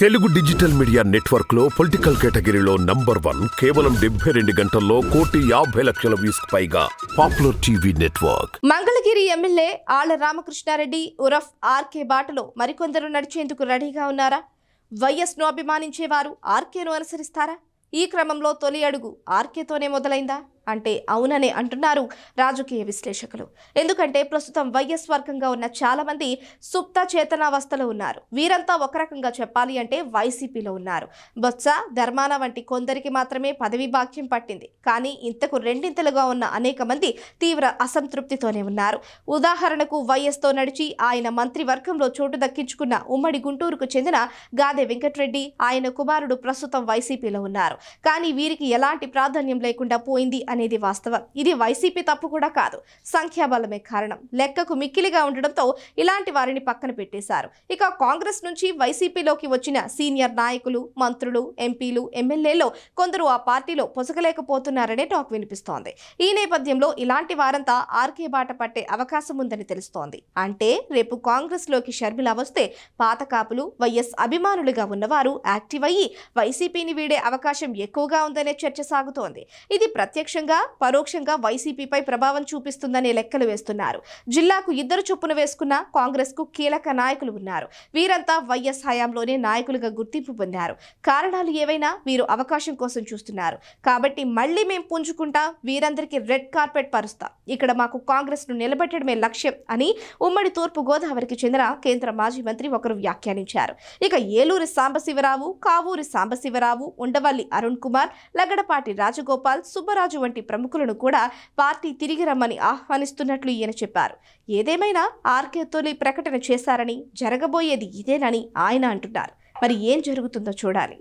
Telugu digital media నెట్వర్క్లో political కేటగిరీలో number one కేవలం డెబ్బై రెండు గంటల్లో కోటి యాభై లక్షల వ్యూస్ పైగా popular TV network. Mangalagiri MLA Alla Ramakrishna Reddy ఉరఫ్ RK బాటలో మరికొందరు నడిచేందుకు రెడీగా ఉన్నారా? వైఎస్ను అభిమానించేవారు ఆర్కేను అనుసరిస్తారా? ఈ క్రమంలో తొలి అడుగు ఆర్కేతోనే మొదలైందా? అంటే అవుననే అంటున్నారు రాజకీయ విశ్లేషకులు. ఎందుకంటే ప్రస్తుతం వైఎస్ వర్గంగా ఉన్న చాలా మంది సుప్త చేతనావస్థలో ఉన్నారు. వీరంతా ఒక రకంగా చెప్పాలి అంటే వైసీపీలో ఉన్నారు. బొత్స ధర్మాన వంటి కొందరికి మాత్రమే పదవి బాక్యం పట్టింది. కానీ ఇంతకు రెండింతలుగా ఉన్న అనేక మంది తీవ్ర అసంతృప్తితోనే ఉన్నారు. ఉదాహరణకు వైఎస్తో నడిచి ఆయన మంత్రివర్గంలో చోటు దక్కించుకున్న ఉమ్మడి గుంటూరుకు చెందిన గాదె వెంకటరెడ్డి ఆయన కుమారుడు ప్రస్తుతం వైసీపీలో ఉన్నారు. కానీ వీరికి ఎలాంటి ప్రాధాన్యం లేకుండా పోయింది అనేది వాస్తవం. ఇది వైసీపీ తప్పు కూడా కాదు. సంఖ్యాబలమే కారణం. లెక్కకు మిక్కిలిగా ఉండడంతో ఇలాంటి వారిని పక్కన పెట్టేశారు. ఇక కాంగ్రెస్ నుంచి వైసీపీలోకి వచ్చిన సీనియర్ నాయకులు మంత్రులు ఎంపీలు ఎమ్మెల్యేలో కొందరు ఆ పార్టీలో పొసగలేకపోతున్నారనే టాక్ వినిపిస్తోంది. ఈ నేపథ్యంలో ఇలాంటి వారంతా ఆర్కే బాట పట్టే అవకాశం ఉందని తెలుస్తోంది. అంటే రేపు కాంగ్రెస్లోకి షర్మిల వస్తే పాత కాపులు వైఎస్ అభిమానులుగా ఉన్నవారు యాక్టివ్ అయ్యి వైసీపీని వీడే అవకాశం ఎక్కువగా ఉందనే చర్చ సాగుతోంది. ఇది ప్రత్యక్ష ప్రత్యక్షంగా పరోక్షంగా వైసీపీపై ప్రభావం చూపిస్తుందనే లెక్కలు వేస్తున్నారు. జిల్లాకు ఇద్దరు చొప్పున వేసుకున్న కాంగ్రెస్కు కీలక నాయకులు ఉన్నారు. వీరంతా వైఎస్ హయాంలోనే నాయకులుగా గుర్తింపు పొందారు. కారణాలు ఏవైనా వీరు అవకాశం కోసం చూస్తున్నారు. కాబట్టి మళ్ళీ మేము పుంజుకుంటా వీరందరికీ రెడ్ కార్పెట్ పరుస్తాం. ఇక్కడ మాకు కాంగ్రెస్ను నిలబెట్టడమే లక్ష్యం అని ఉమ్మడి తూర్పు గోదావరికి చెందిన కేంద్ర మాజీ మంత్రి ఒకరు వ్యాఖ్యానించారు. ఇక ఏలూరి సాంబశివరావు కావూరి సాంబశివరావు ఉండవల్లి అరుణ్ కుమార్ లగడపాటి రాజగోపాల్ సుబ్బరాజు వంటి ప్రముఖులను కూడా పార్టీ తిరిగి రమ్మని ఆహ్వానిస్తున్నట్లు ఈయన చెప్పారు. ఏదేమైనా ఆర్కే తోలి ప్రకటన చేశారని జరగబోయేది ఇదేనని ఆయన అంటున్నారు. మరి ఏం జరుగుతుందో చూడాలి.